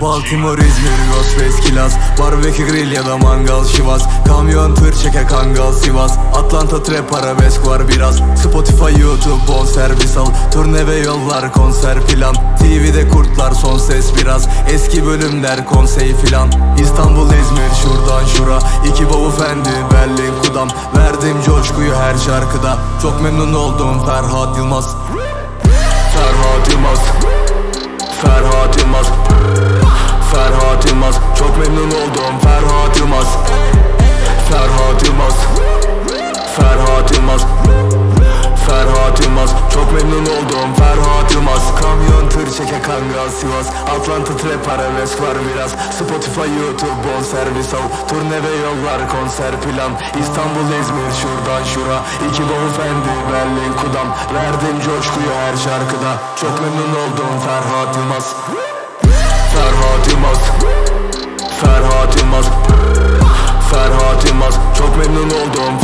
Baltimore, İzmir, Ghostface, Kilas Barbekü grill ya da mangal şivas. Kamyon, tır, çeke, kangal, Sivas. Atlanta, trap, arabesk var biraz. Spotify, YouTube, bon servis al. Turne ve yollar, konser plan. TV'de kurtlar, son ses biraz. Eski bölümler, konsey filan. İstanbul, İzmir, şuradan şura. İki bavul fendi, Berlin, Kudam. Verdim coşkuyu her şarkıda. Çok memnun oldum Ferhat Yılmaz. Ferhat Yılmaz oldum Ferhat Yılmaz. Ferhat Yılmaz. Ferhat Yılmaz. Ferhat Yılmaz. Çok memnun oldum Ferhat Yılmaz. Kamyon tır çeke kangal Sivas Atlanta trap arabesk var biraz. Spotify YouTube bon servis al. Turne ve yollar konser plan. İstanbul İzmir şuradan şura. İki bavul fendi Berlin Kudam. Verdim coşkuyu her şarkıda. Çok memnun oldum Ferhat Yılmaz Ferhat Yılmaz